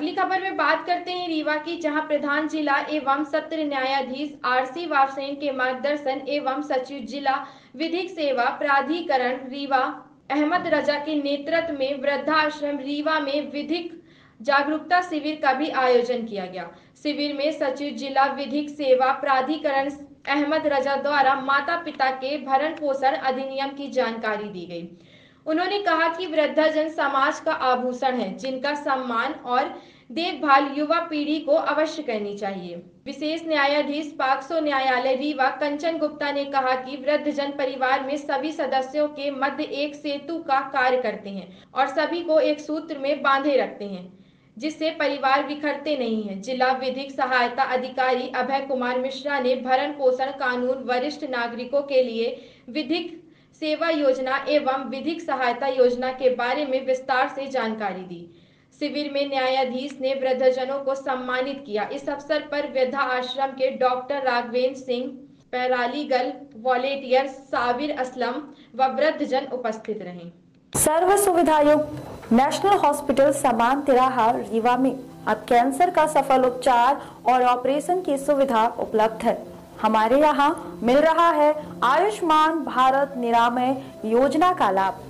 अगली खबर में बात करते हैं रीवा की, जहाँ प्रधान जिला एवं सत्र न्यायाधीश आरसी वारसेन के मार्गदर्शन एवं सचिव जिला विधिक सेवा प्राधिकरण रीवा, अहमद रजा के नेतृत्व में वृद्धाश्रम रीवा में विधिक जागरूकता शिविर का भी आयोजन किया गया। शिविर में सचिव जिला विधिक सेवा प्राधिकरण अहमद रजा द्वारा माता पिता के भरण पोषण अधिनियम की जानकारी दी गई। उन्होंने कहा कि वृद्धाजन समाज का आभूषण है, जिनका सम्मान और देखभाल युवा पीढ़ी को अवश्य करनी चाहिए। विशेष न्यायाधीश, पाक्सो न्यायालय रीवा कंचन गुप्ता ने कहा कि वृद्ध जन परिवार में सभी सदस्यों के मध्य एक सेतु का कार्य करते हैं और सभी को एक सूत्र में बांधे रखते हैं, जिससे परिवार बिखरते नहीं है। जिला विधिक सहायता अधिकारी अभय कुमार मिश्रा ने भरण पोषण कानून वरिष्ठ नागरिकों के लिए विधिक सेवा योजना एवं विधिक सहायता योजना के बारे में विस्तार से जानकारी दी। शिविर में न्यायाधीश ने वृद्धजनों को सम्मानित किया। इस अवसर पर वृद्धा आश्रम के doctor Raghavendra Singh, paralegal volunteer Sabir Aslam व वृद्धजन उपस्थित रहे। सर्व सुविधा युक्त नेशनल हॉस्पिटल समान तिराहा रीवा में। अब कैंसर का सफल उपचार और ऑपरेशन की सुविधा उपलब्ध है। हमारे यहाँ मिल रहा है आयुष्मान भारत निरामय योजना का लाभ।